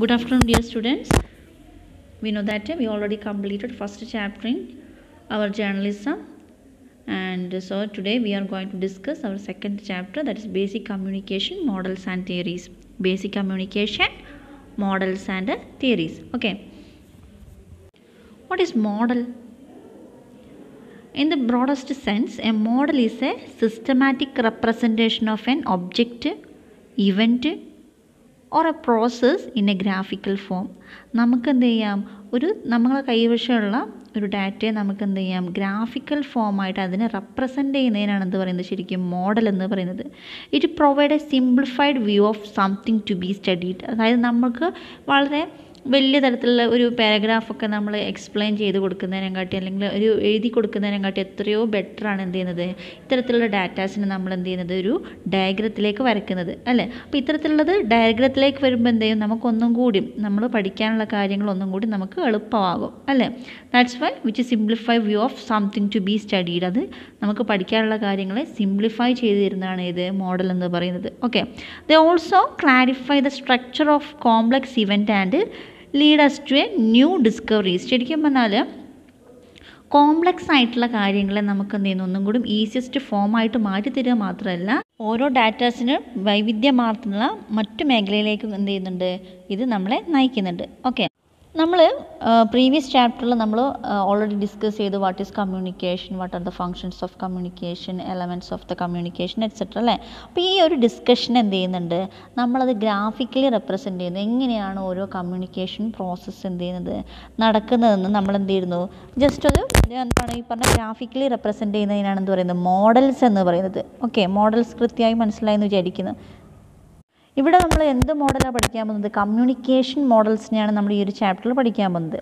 Good afternoon, dear students. We know that uh, we already completed first chapter in our journalism, and so today we are going to discuss our second chapter that is basic communication models and theories. Basic communication models and uh, theories. Okay. What is model? In the broadest sense, a model is a systematic representation of an object, event, or a process in a graphical form നമുക്ക് എന്ത് ചെയ്യാം ഒരു നമ്മളെ കൈവശമുള്ള ഒരു ഡാറ്റയെ നമുക്ക് എന്ത് ചെയ്യാം ഗ്രാഫിക്കൽ ഫോമായിട്ട് അതിനെ റെപ്രസെന്റ് ചെയ്യുന്നതിനാണ് എന്ത് പറയുന്നത്? ശരിക്കും മോഡൽ എന്ന് പറയുന്നത്. It provide a simplified view of something to be studied അതായത് നമുക്ക് വളരെ വലിയ തരത്തിലുള്ള ഒരു പാരഗ്രാഫൊക്കെ നമ്മൾ എക്സ്പ്ലെയിൻ ചെയ്ത് കൊടുക്കുന്നതിനെക്കാട്ടി അല്ലെങ്കിൽ ഒരു എഴുതി കൊടുക്കുന്നതിനെക്കാട്ടി എത്രയോ ബെറ്ററാണ് എന്ത് ചെയ്യുന്നത്? ഇത്തരത്തിലുള്ള ഡാറ്റാസിന് നമ്മൾ എന്ത് ചെയ്യുന്നത്? ഒരു ഡയഗ്രത്തിലേക്ക് വരയ്ക്കുന്നത് അല്ലേ? അപ്പോൾ ഇത്തരത്തിലുള്ളത് ഡയഗ്രത്തിലേക്ക് വരുമ്പോൾ എന്ത് ചെയ്യും? നമുക്കൊന്നും കൂടി നമ്മൾ പഠിക്കാനുള്ള കാര്യങ്ങളൊന്നും കൂടി നമുക്ക് എളുപ്പമാകും അല്ലേ? That's why which simplify view of something to be studied അത് നമുക്ക് പഠിക്കാനുള്ള കാര്യങ്ങളെ സിംപ്ലിഫൈ ചെയ്ത് തരുന്നതാണ് ഇത് മോഡൽ എന്ന് പറയുന്നത്. Okay the also clarify the structure of complex event and lead us to a new discoveries ശരിക്കും പറഞ്ഞാൽ കോംപ്ലക്സ് ആയിട്ടുള്ള കാര്യങ്ങളെ നമുക്ക് എന്ത് ചെയ്യുന്നു? ഒന്നും കൂടി ഈസിയസ്റ്റ് ഫോമായിട്ട് മാറ്റി തരിക മാത്രമല്ല ഓരോ ഡാറ്റാസിന് വൈവിധ്യമാർത്തുള്ള മറ്റു മേഖലയിലേക്ക് എന്ത് ചെയ്യുന്നുണ്ട്? ഇത് നമ്മളെ നയിക്കുന്നുണ്ട്. ഓക്കെ നമ്മൾ പ്രീവിയസ് ചാപ്റ്ററിൽ നമ്മൾ ഓൾറെഡി ഡിസ്കസ് ചെയ്തു what is communication what are the functions of communication elements of the communication etcetera അല്ലേ? അപ്പോൾ ഈ ഒരു ഡിസ്കഷൻ എന്ത് ചെയ്യുന്നുണ്ട്? നമ്മളത് ഗ്രാഫിക്കലി റെപ്രസെന്റ് ചെയ്യുന്നത് എങ്ങനെയാണ് ഓരോ കമ്മ്യൂണിക്കേഷൻ പ്രോസസ്സ് എന്ത് ചെയ്യുന്നത്? നടക്കുന്നതെന്ന് നമ്മൾ എന്ത് ചെയ്യുന്നു? ജസ്റ്റ് ഒരു എന്താണ് ഈ പറഞ്ഞ ഗ്രാഫിക്കലി റെപ്രസെന്റ് ചെയ്യുന്നതിനാണ് എന്ത് പറയുന്നത്? മോഡൽസ് എന്ന് പറയുന്നത്. ഓക്കെ മോഡൽസ് കൃത്യമായി മനസ്സിലായി എന്ന് വിചാരിക്കുന്നു. ഇവിടെ നമ്മൾ എന്ത് മോഡലാണ് പഠിക്കാൻ പോകുന്നത്? കമ്മ്യൂണിക്കേഷൻ മോഡൽസിനെയാണ് നമ്മൾ ഈ ഒരു ചാപ്റ്ററിൽ പഠിക്കാൻ പോകുന്നത്.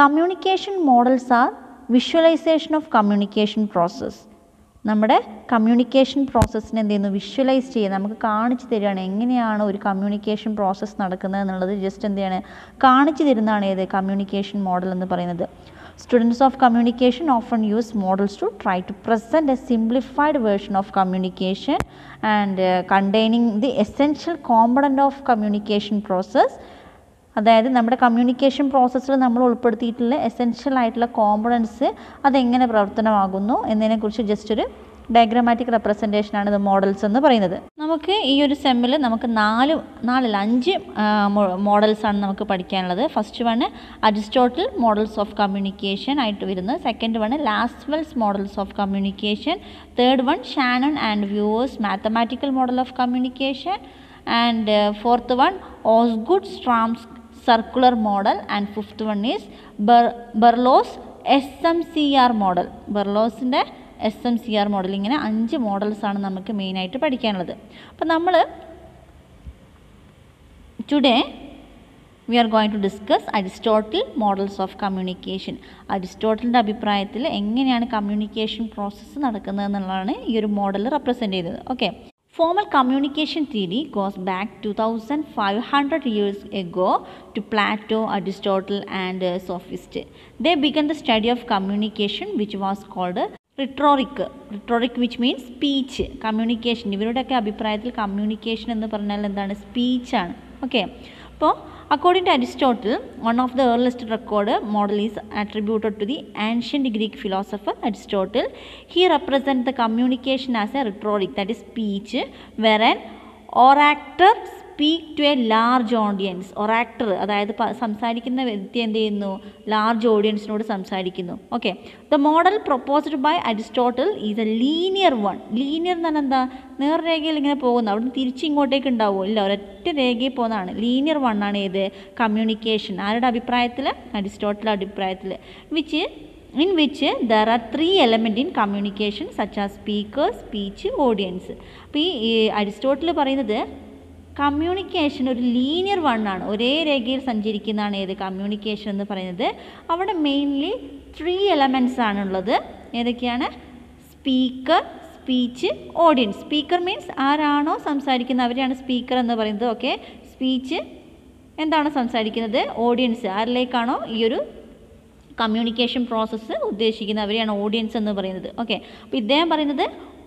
Communication models are visualization of communication process നമ്മുടെ കമ്മ്യൂണിക്കേഷൻ പ്രോസസ്സിനെ എന്ത് ചെയ്യുന്നു? വിഷ്വലൈസ് ചെയ്യുക നമുക്ക് കാണിച്ചു തരികയാണ് എങ്ങനെയാണ് ഒരു കമ്മ്യൂണിക്കേഷൻ പ്രോസസ്സ് നടക്കുന്നത് എന്നുള്ളത്. ജസ്റ്റ് എന്ത് ചെയ്യാണ്? കാണിച്ചു തരുന്നതാണ് ഏത്? കമ്മ്യൂണിക്കേഷൻ മോഡൽ എന്ന് പറയുന്നത്. Students of communication often use models to try to present a simplified version of communication and uh, containing the essential component of communication process അതായത് നമ്മുടെ കമ്മ്യൂണിക്കേഷൻ പ്രോസസ്സിൽ നമ്മൾ ഉൾപ്പെടുത്തിയിട്ടുള്ള എസെൻഷ്യൽ ആയിട്ടുള്ള കോമ്പണൻസ് അതെങ്ങനെ പ്രവർത്തനമാകുന്നു എന്നതിനെക്കുറിച്ച് ജസ്റ്റ് ഒരു ഡയഗ്രമാറ്റിക് റെപ്രസെന്റേഷനാണ് ഇത് മോഡൽസ് എന്ന് പറയുന്നത്. നമുക്ക് ഈ ഒരു സെമ്മിൽ നമുക്ക് നാല് നാലല്ല അഞ്ച് മോഡൽസാണ് നമുക്ക് പഠിക്കാനുള്ളത്. First one Aristotle models of communication ആയിട്ട് വരുന്നത് second one Lasswell's models of communication third one Shannon and Weaver's mathematical model of communication and fourth one Osgood Schramm's circular model and fifth one is ber Berlo's S M C R model ബെർലോസിന്റെ S M C R model ഇങ്ങനെ അഞ്ച് മോഡൽസാണ് നമുക്ക് മെയിനായിട്ട് പഠിക്കാനുള്ളത്. അപ്പോൾ നമ്മൾ today we are going to discuss Aristotle models of communication അരിസ്റ്റോട്ടലിന്റെ അഭിപ്രായത്തിൽ എങ്ങനെയാണ് കമ്മ്യൂണിക്കേഷൻ പ്രോസസ്സ് നടക്കുന്നത് എന്നുള്ളതാണ് ഈ ഒരു മോഡൽ റെപ്രസെന്റ് ചെയ്തത്. Okay formal communication theory goes back two thousand five 2500 years ago to Plato Aristotle and sophist they began the study of communication which was called rhetoric rhetoric which means speech communication ഇവരുടെയൊക്കെ അഭിപ്രായത്തിൽ communication എന്ന് പറഞ്ഞാൽ എന്താണ്? സ്പീച്ചാണ് okay അപ്പോൾ according to Aristotle one of the earliest record model is attributed to the ancient Greek philosopher Aristotle he represent the communication as a rhetoric that is speech where an orator speak to a large audience orator അതായത് സംസാരിക്കുന്ന വ്യക്തി എന്ത് ചെയ്യുന്നു? Large ഓഡിയൻസിനോട് സംസാരിക്കുന്നു. Okay the model proposed by Aristotle is a linear one linear എന്ന് പറഞ്ഞാൽ എന്താ? നേർരേഖയിൽ ഇങ്ങനെ പോകുന്നു. അവിടുന്ന് തിരിച്ച് ഇങ്ങോട്ടേക്ക് ഉണ്ടാവുമോ? ഇല്ല ഒരൊറ്റ രേഖയിൽ പോകുന്നതാണ്. ലീനിയർ വൺ ആണ് ഏത്? കമ്മ്യൂണിക്കേഷൻ ആരുടെ അഭിപ്രായത്തിൽ അരിസ്റ്റോട്ടിലെ അഭിപ്രായത്തിൽ which in which there are three element in communication such a speakers speech audience അപ്പോൾ ഈ അരിസ്റ്റോട്ടിൽ പറയുന്നത് കമ്മ്യൂണിക്കേഷൻ ഒരു ലീനിയർ വണ്ണാണ് ഒരേ രേഖയിൽ സഞ്ചരിക്കുന്നതാണ് ഏത് കമ്മ്യൂണിക്കേഷൻ എന്ന് പറയുന്നത്. അവിടെ മെയിൻലി ത്രീ എലമെന്റ്സ് ആണുള്ളത്. ഏതൊക്കെയാണ്? Speaker speech audience speaker means ആരാണോ സംസാരിക്കുന്നത് അവരെയാണ് സ്പീക്കർ എന്ന് പറയുന്നത്. ഓക്കെ സ്പീച്ച് എന്താണ് സംസാരിക്കുന്നത്? ഓഡിയൻസ് ആരിലേക്കാണോ ഈ ഒരു കമ്മ്യൂണിക്കേഷൻ പ്രോസസ്സ് ഉദ്ദേശിക്കുന്നത്? അവരെയാണ് ഓഡിയൻസ് എന്ന് പറയുന്നത്. ഓക്കെ അപ്പോൾ ഇദ്ദേഹം പറയുന്നത്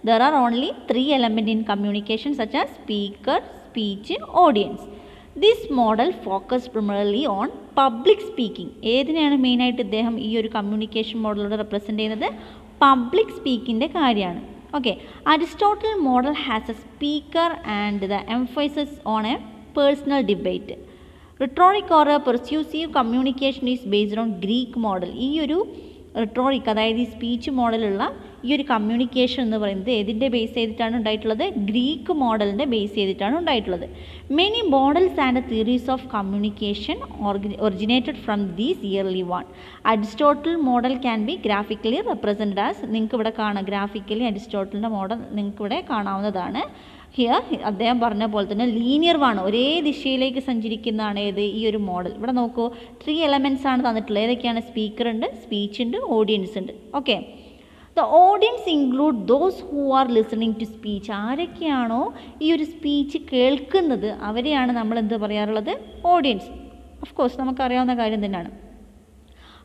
there are only three element in communication such a speaker speech audience this model focus primarily on public speaking ഏതിനെയാണ് മെയിനായിട്ട് ഇദ്ദേഹം ഈ ഒരു കമ്മ്യൂണിക്കേഷൻ മോഡലോട് റെപ്രസെന്റ് ചെയ്യുന്നത്? പബ്ലിക് സ്പീക്കിന്റെ കാര്യമാണ്. Okay Aristotle model has a speaker and the emphasis on a personal debate rhetoric or persuasive communication is based on Greek model ഈ ഒരു റിട്രോറിക് അതായത് ഈ സ്പീച്ച് മോഡലുള്ള ഈ ഒരു കമ്മ്യൂണിക്കേഷൻ എന്ന് പറയുന്നത് ഏതിന്റെ ബേസ് ചെയ്തിട്ടാണ് ഉണ്ടായിട്ടുള്ളത്? ഗ്രീക്ക് മോഡലിന്റെ ബേസ് ചെയ്തിട്ടാണ് ഉണ്ടായിട്ടുള്ളത്. Many models and theories of communication originated from these early one Aristotle model can be graphically represented as നിങ്ങൾക്ക് ഇവിടെ കാണാം. ഗ്രാഫിക്കലി അരിസ്റ്റോട്ടലിന്റെ മോഡൽ നിങ്ങൾക്ക് ഇവിടെ കാണാവുന്നതാണ്. ഹിയർ അദ്ദേഹം പറഞ്ഞ പോലെ തന്നെ ലീനിയർ ആണ് ഒരേ ദിശയിലേക്ക് സഞ്ചരിക്കുന്നതാണ് ഏത്? ഈ ഒരു മോഡൽ ഇവിടെ നോക്കൂ. ത്രീ എലമെന്റ്സ് ആണ് തന്നിട്ടുള്ളത്. ഏതൊക്കെയാണ്? സ്പീക്കർ ഉണ്ട് സ്പീച്ച് ഉണ്ട് ഓഡിയൻസ് ഉണ്ട്. Okay the audience include those who are listening to speech ആരൊക്കെയാണോ ഈ ഒരു സ്പീച്ച് കേൾക്കുന്നത്? അവരെയാണ് നമ്മൾ എന്ത് പറയാറുള്ളത്? ഓഡിയൻസ് ഓഫ് കോഴ്സ് നമുക്കറിയാവുന്ന കാര്യം തന്നെയാണ്.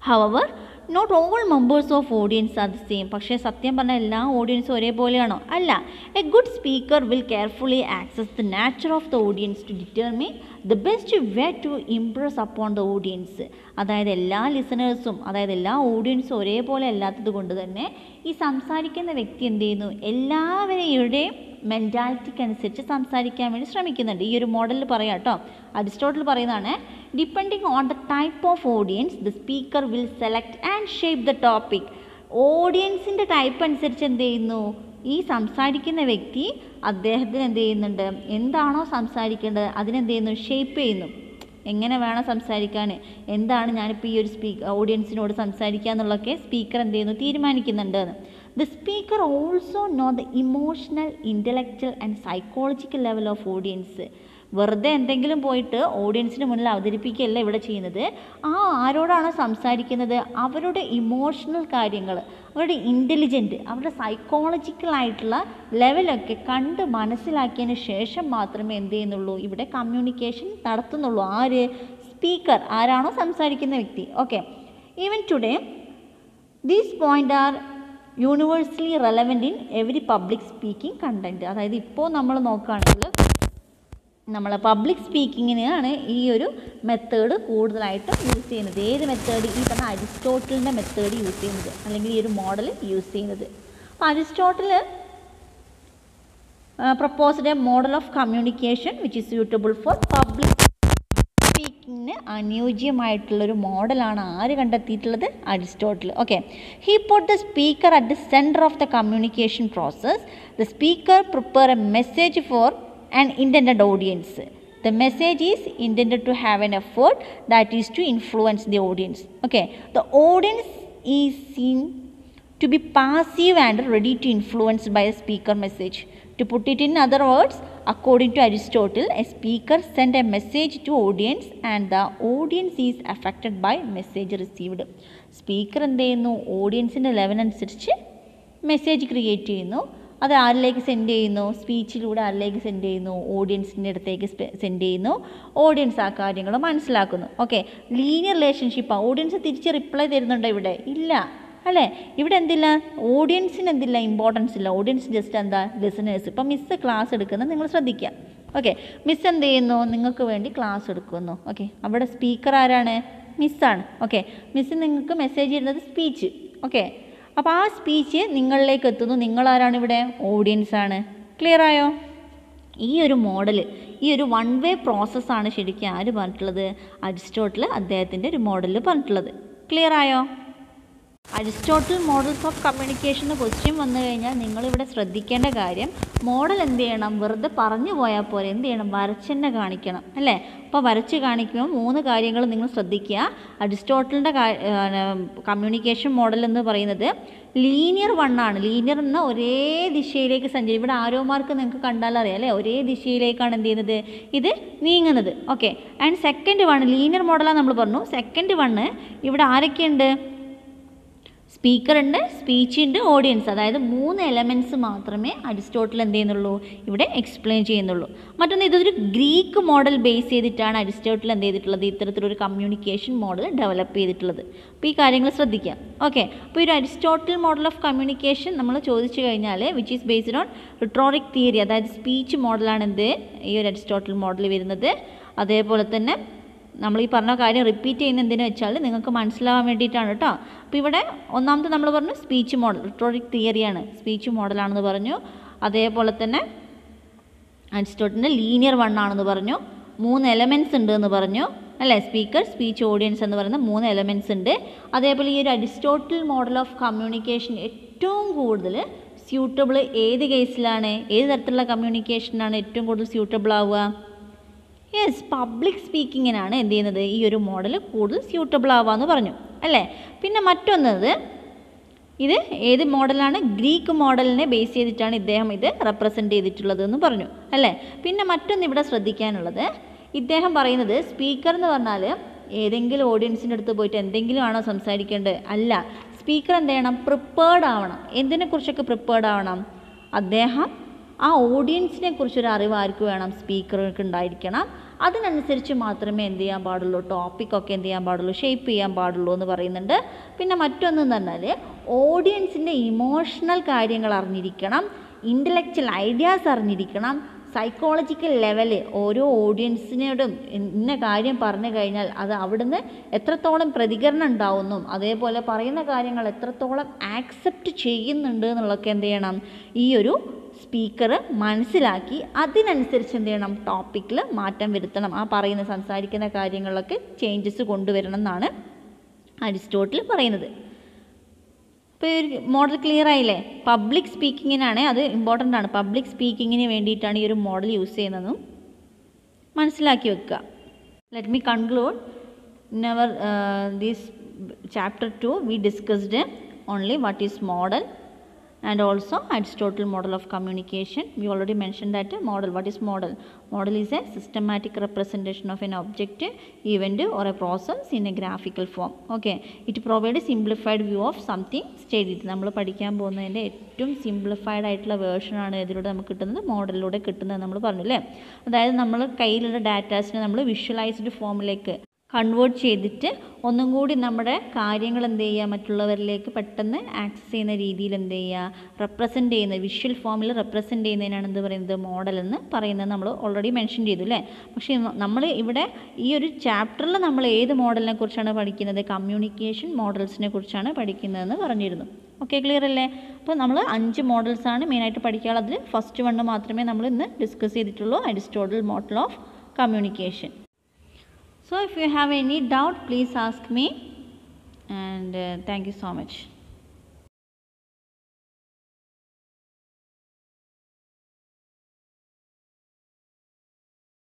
However not all members of audience are the same പക്ഷേ സത്യം പറഞ്ഞാൽ എല്ലാ ഓഡിയൻസും ഒരേപോലെയാണോ? അല്ല. A good speaker will carefully access the nature of the audience to determine the best way to impress upon the audience അതായത് എല്ലാ ലിസണേഴ്സും അതായത് എല്ലാ ഓഡിയൻസും ഒരേപോലെ അല്ലാത്തത് കൊണ്ട് തന്നെ ഈ സംസാരിക്കുന്ന വ്യക്തി എന്ത് ചെയ്യുന്നു? എല്ലാവരെയും മെന്റാലിറ്റിക്ക് അനുസരിച്ച് സംസാരിക്കാൻ വേണ്ടി ശ്രമിക്കുന്നുണ്ട്. ഈ ഒരു മോഡലിൽ പറയാം കേട്ടോ അരിസ്റ്റോട്ടിൽ പറയുന്നതാണ് depending on the type of audience the speaker will select and shape the topic ഓഡിയൻസിന്റെ type അനുസരിച്ച് എന്ത് ചെയ്യുന്നു? ഈ സംസാരിക്കുന്ന വ്യക്തി അദ്ദേഹത്തിന് എന്ത് ചെയ്യുന്നുണ്ട്? എന്താണോ സംസാരിക്കേണ്ടത് അതിനെന്ത് ചെയ്യുന്നു? ഷേപ്പ് ചെയ്യുന്നു. എങ്ങനെ വേണം സംസാരിക്കാൻ എന്താണ് ഞാനിപ്പോൾ ഈ ഒരു സ്പീക്ക് ഓഡിയൻസിനോട് സംസാരിക്കുക എന്നുള്ളതൊക്കെ സ്പീക്കർ എന്ത് ചെയ്യുന്നു തീരുമാനിക്കുന്നുണ്ട്. The speaker also know the emotional intellectual and psychological level of audience വെറുതെ എന്തെങ്കിലും പോയിട്ട് ഓഡിയൻസിന് മുന്നിൽ അവതരിപ്പിക്കുകയല്ല ഇവിടെ ചെയ്യുന്നത്. ആ ആരോടാണ് സംസാരിക്കുന്നത്? അവരുടെ ഇമോഷണൽ കാര്യങ്ങൾ അവരുടെ ഇന്റലിജന്റ് അവരുടെ സൈക്കോളജിക്കലായിട്ടുള്ള ലെവലൊക്കെ കണ്ട് മനസ്സിലാക്കിയതിന് ശേഷം മാത്രമേ എന്ത് ചെയ്യുന്നുള്ളൂ? ഇവിടെ കമ്മ്യൂണിക്കേഷൻ നടത്തുന്നുള്ളൂ. ആര്? സ്പീക്കർ ആരാണോ സംസാരിക്കുന്ന വ്യക്തി. Okay even today these point are universally relevant in every public speaking content അതായത് ഇപ്പോൾ നമ്മൾ നോക്കുകയാണെങ്കിൽ നമ്മൾ പബ്ലിക് സ്പീക്കിങ്ങിനാണ് ഈ ഒരു മെത്തേഡ് കൂടുതലായിട്ടും യൂസ് ചെയ്യുന്നത്. ഏത് മെത്തേഡ് ഈ പറഞ്ഞ അരിസ്റ്റോട്ടലിന്റെ മെത്തേഡ് യൂസ് ചെയ്യുന്നത്. അല്ലെങ്കിൽ ഈ ഒരു മോഡൽ യൂസ് ചെയ്യുന്നത്. അപ്പോൾ Aristotle proposed a model of communication which is suitable for public സ്പീക്കിങ്ങിന് അനുയോജ്യമായിട്ടുള്ളൊരു മോഡലാണ് ആര് കണ്ടെത്തിയിട്ടുള്ളത്? Aristotle okay he put the speaker at the centre of the communication process the speaker prepare a message for an intended audience. The message is intended to have an effort that is to influence the audience. Okay, the audience is seen to be passive and ready to influence by a speaker message. To put it in other words, according to Aristotle, a speaker sent a message to audience and the audience is affected by message received. Speaker എന്ത് ചെയ്യുന്നു ഓഡിയൻസിൻ്റെ level അനുസരിച്ച് message create ചെയ്യുന്നു അത് ആരിലേക്ക് send ചെയ്യുന്നു? സ്പീച്ചിലൂടെ ആരിലേക്ക് send ചെയ്യുന്നു? ഓഡിയൻസിന്റെ അടുത്തേക്ക് send ചെയ്യുന്നു. Audience ആ കാര്യങ്ങൾ മനസ്സിലാക്കുന്നു. ഓക്കെ ലീനിയർ റിലേഷൻഷിപ്പാണ് ഓഡിയൻസ് തിരിച്ച് റിപ്ലൈ തരുന്നുണ്ടോ ഇവിടെ? ഇല്ല. അല്ലേ? ഇവിടെ എന്തില്ല? ഓഡിയൻസിന് എന്തില്ല? ഇമ്പോർട്ടൻസ് ഇല്ല. ഓഡിയൻസ് ജസ്റ്റ് എന്താ? ലിസണേഴ്സ് ഇപ്പം മിസ്സ് ക്ലാസ് എടുക്കുന്നത് നിങ്ങൾ ശ്രദ്ധിക്കുക. ഓക്കെ മിസ് എന്ത് ചെയ്യുന്നു? നിങ്ങൾക്ക് വേണ്ടി ക്ലാസ് എടുക്കുന്നു. ഓക്കെ അവിടെ സ്പീക്കർ ആരാണ്? മിസ്സാണ് ഓക്കെ മിസ് നിങ്ങൾക്ക് മെസ്സേജ് ചെയ്യുന്നത് സ്പീച്ച് ഓക്കെ അപ്പോൾ ആ സ്പീച്ച് നിങ്ങളിലേക്ക് എത്തുന്നു. നിങ്ങളാരാണ് ഇവിടെ? ഓഡിയൻസ് ആണ്. ക്ലിയർ ആയോ? ഈ ഒരു മോഡൽ ഈ ഒരു വൺ വേ പ്രോസസ്സാണ് ശരിക്കും ആര് പറഞ്ഞിട്ടുള്ളത്? അരിസ്റ്റോട്ടിൽ അദ്ദേഹത്തിന്റെ ഒരു മോഡലിൽ പറഞ്ഞിട്ടുള്ളത്. ക്ലിയർ ആയോ? അരിസ്റ്റോട്ടിൽ മോഡൽസ് ഓഫ് കമ്മ്യൂണിക്കേഷൻ എന്ന ക്വസ്റ്റ്യൻ വന്നു കഴിഞ്ഞാൽ നിങ്ങളിവിടെ ശ്രദ്ധിക്കേണ്ട കാര്യം മോഡൽ എന്ത് ചെയ്യണം? വെറുതെ പറഞ്ഞു പോയാൽ പോലെ എന്ത് ചെയ്യണം? വരച്ച് തന്നെ കാണിക്കണം അല്ലേ? അപ്പോൾ വരച്ച് കാണിക്കുമ്പോൾ മൂന്ന് കാര്യങ്ങൾ നിങ്ങൾ ശ്രദ്ധിക്കുക. അരിസ്റ്റോട്ടലിന്റെ കമ്മ്യൂണിക്കേഷൻ മോഡൽ എന്ന് പറയുന്നത് ലീനിയർ വണ്ണാണ് ലീനിയർ എന്ന ഒരേ ദിശയിലേക്ക് സഞ്ചരി ഇവിടെ ആരോമാർക്ക് നിങ്ങൾക്ക് കണ്ടാൽ അറിയാം അല്ലേ? ഒരേ ദിശയിലേക്കാണ് എന്ത് ചെയ്യുന്നത്? ഇത് നീങ്ങുന്നത്. Okay and second one linear മോഡലാണ് നമ്മൾ പറഞ്ഞു. സെക്കൻഡ് വണ്ണ് ഇവിടെ ആരൊക്കെയുണ്ട്? സ്പീക്കർ സ്പീച്ചുണ്ട് ഓഡിയൻസ്. അതായത് മൂന്ന് എലമെന്റ്സ് മാത്രമേ അരിസ്റ്റോട്ടിൽ എന്ത് ചെയ്യുന്നുള്ളൂ? ഇവിടെ എക്സ്പ്ലെയിൻ ചെയ്യുന്നുള്ളൂ. മറ്റൊന്ന് ഇതൊരു ഗ്രീക്ക് മോഡൽ ബേസ് ചെയ്തിട്ടാണ് അരിസ്റ്റോട്ടിൽ എന്ത് ചെയ്തിട്ടുള്ളത്? ഇത്തരത്തിലൊരു കമ്മ്യൂണിക്കേഷൻ മോഡൽ ഡെവലപ്പ് ചെയ്തിട്ടുള്ളത്. അപ്പോൾ ഈ കാര്യങ്ങൾ ശ്രദ്ധിക്കാം. ഓക്കെ അപ്പോൾ ഈ ഒരു അരിസ്റ്റോട്ടിൽ മോഡൽ ഓഫ് കമ്മ്യൂണിക്കേഷൻ നമ്മൾ ചോദിച്ചു കഴിഞ്ഞാൽ which is based on rhetoric theory അതായത് സ്പീച്ച് മോഡലാണ് എന്ത്? ഈ ഒരു അരിസ്റ്റോട്ടൽ മോഡൽ വരുന്നത്. അതേപോലെ തന്നെ നമ്മൾ ഈ പറഞ്ഞ കാര്യം റിപ്പീറ്റ് ചെയ്യുന്ന എന്തിനു വെച്ചാൽ നിങ്ങൾക്ക് മനസ്സിലാവാൻ വേണ്ടിയിട്ടാണ് കേട്ടോ. അപ്പോൾ ഇവിടെ ഒന്നാമത് നമ്മൾ പറഞ്ഞു സ്പീച്ച് മോഡൽ റിട്ടോറിക് തിയറിയാണ് സ്പീച്ച് മോഡലാണെന്ന് പറഞ്ഞു. അതേപോലെ തന്നെ അരിസ്റ്റോട്ടിന്റെ ലീനിയർ വൺ ആണെന്ന് പറഞ്ഞു. മൂന്ന് എലമെന്റ്സ് ഉണ്ട് എന്ന് പറഞ്ഞു. അല്ലേ? സ്പീക്കർ സ്പീച്ച് ഓഡിയൻസ് എന്ന് പറയുന്ന മൂന്ന് എലമെന്റ്സ് ഉണ്ട്. അതേപോലെ ഈ ഒരു അരിസ്റ്റോട്ടിൽ മോഡൽ ഓഫ് കമ്മ്യൂണിക്കേഷൻ ഏറ്റവും കൂടുതൽ സ്യൂട്ടബിൾ ഏത് കേസിലാണ് ഏത് തരത്തിലുള്ള കമ്മ്യൂണിക്കേഷനാണ് ഏറ്റവും കൂടുതൽ സ്യൂട്ടബിൾ ആവുക? യെസ് പബ്ലിക് സ്പീക്കിങ്ങിനാണ് എന്ത് ചെയ്യുന്നത്? ഈ ഒരു മോഡൽ കൂടുതൽ സ്യൂട്ടബിൾ ആവാന്ന് പറഞ്ഞു. അല്ലേ? പിന്നെ മറ്റൊന്നത് ഇത് ഏത് മോഡലാണ് ഗ്രീക്ക് മോഡലിനെ ബേസ് ചെയ്തിട്ടാണ് ഇദ്ദേഹം ഇത് റെപ്രസെന്റ് ചെയ്തിട്ടുള്ളത് എന്ന് പറഞ്ഞു. അല്ലേ? പിന്നെ മറ്റൊന്ന് ഇവിടെ ശ്രദ്ധിക്കാനുള്ളത് ഇദ്ദേഹം പറയുന്നത് സ്പീക്കർ എന്ന് പറഞ്ഞാൽ ഏതെങ്കിലും ഓഡിയൻസിന്റെ അടുത്ത് പോയിട്ട് എന്തെങ്കിലും ആണോ സംസാരിക്കേണ്ടത്? അല്ല. സ്പീക്കർ എന്ത് ചെയ്യണം? പ്രിപ്പേർഡ് ആവണം. എന്തിനെക്കുറിച്ചൊക്കെ പ്രിപ്പേർഡ് ആവണം? അദ്ദേഹം ആ ഓഡിയൻസിനെ കുറിച്ചൊരു അറിവ് വേണം സ്പീക്കർക്ക് ഉണ്ടായിരിക്കണം. അതിനനുസരിച്ച് മാത്രമേ എന്ത് ചെയ്യാൻ പാടുള്ളൂ ടോപ്പിക്കൊക്കെ എന്ത് ചെയ്യാൻ പാടുള്ളൂ ഷേപ്പ് ചെയ്യാൻ പാടുള്ളൂ എന്ന് പറയുന്നുണ്ട്. പിന്നെ മറ്റൊന്നെന്ന് പറഞ്ഞാൽ ഓഡിയൻസിന്റെ ഇമോഷണൽ കാര്യങ്ങൾ അറിഞ്ഞിരിക്കണം ഇന്റലക്ച്വൽ ഐഡിയാസ് അറിഞ്ഞിരിക്കണം സൈക്കോളജിക്കൽ ലെവൽ ഓരോ ഓഡിയൻസിനോടും ഇന്ന കാര്യം പറഞ്ഞു കഴിഞ്ഞാൽ അത് അവിടുന്ന് എത്രത്തോളം പ്രതികരണം ഉണ്ടാവുന്നു. അതേപോലെ പറയുന്ന കാര്യങ്ങൾ എത്രത്തോളം ആക്സെപ്റ്റ് ചെയ്യുന്നുണ്ട് എന്നുള്ളതൊക്കെ എന്ത് ചെയ്യണം? ഈ ഒരു സ്പീക്കർ മനസ്സിലാക്കി അതിനനുസരിച്ച് എന്ത് ചെയ്യണം? ടോപ്പിക്കിൽ മാറ്റം വരുത്തണം. ആ പറയുന്ന സംസാരിക്കുന്ന കാര്യങ്ങളിലൊക്കെ ചേഞ്ചസ് കൊണ്ടുവരണം എന്നാണ് അരിസ്റ്റോട്ടിൽ പറയുന്നത്. ഇപ്പോൾ ഈ ഒരു മോഡൽ ക്ലിയർ ആയില്ലേ? പബ്ലിക് സ്പീക്കിങ്ങിനാണ് അത് ഇമ്പോർട്ടന്റ് ആണ്. പബ്ലിക് സ്പീക്കിങ്ങിന് വേണ്ടിയിട്ടാണ് ഈ ഒരു മോഡൽ യൂസ് ചെയ്യുന്നതും മനസ്സിലാക്കി വെക്കുക. Let me conclude in our this chapter two we discussed only what is model and also Aristotle model of communication. We already mentioned that uh, model. What is model? Model is a systematic representation of an object, event or a process in a graphical form. Okay. It provides a simplified view of something stated. നമ്മൾ പഠിക്കാൻ പോകുന്നതിന്റെ ഏറ്റവും simplified ആയിട്ടുള്ള വേർഷനാണ് ഇതിലൂടെ നമുക്ക് കിട്ടുന്നത് മോഡലിലൂടെ കിട്ടുന്നത് നമ്മൾ പറഞ്ഞു അല്ലേ അതായത് നമ്മൾ കയ്യിലുള്ള ഡാറ്റാസിനെ നമ്മൾ വിഷ്വലൈസ്ഡ് ഫോമിലേക്ക് കൺവേർട്ട് ചെയ്തിട്ട് ഒന്നും കൂടി നമ്മുടെ കാര്യങ്ങൾ എന്ത് ചെയ്യുക മറ്റുള്ളവരിലേക്ക് പെട്ടെന്ന് ആക്സസ് ചെയ്യുന്ന രീതിയിൽ എന്ത് ചെയ്യുക റെപ്രസെന്റ് ചെയ്യുന്ന വിഷ്വൽ ഫോമിൽ റെപ്രസെന്റ് ചെയ്യുന്നതിനാണ് എന്ത് പറയുന്നത് മോഡൽ എന്ന് പറയുന്നത് നമ്മൾ ഓൾറെഡി മെൻഷൻ ചെയ്തു അല്ലേ? പക്ഷേ നമ്മൾ ഇവിടെ ഈ ഒരു ചാപ്റ്ററിൽ നമ്മൾ ഏത് മോഡലിനെ കുറിച്ചാണ് പഠിക്കുന്നത് കമ്മ്യൂണിക്കേഷൻ മോഡൽസിനെ കുറിച്ചാണ് പഠിക്കുന്നതെന്ന് പറഞ്ഞിരുന്നു. ഓക്കെ ക്ലിയർ അല്ലേ? അപ്പോൾ നമ്മൾ അഞ്ച് മോഡൽസാണ് മെയിനായിട്ട് പഠിക്കാനുള്ളത്. ഫസ്റ്റ് വണ്ണ് മാത്രമേ നമ്മൾ ഇന്ന് ഡിസ്കസ് ചെയ്തിട്ടുള്ളൂ Aristotle model of communication So if you have any doubt, please ask me and uh, thank you so much.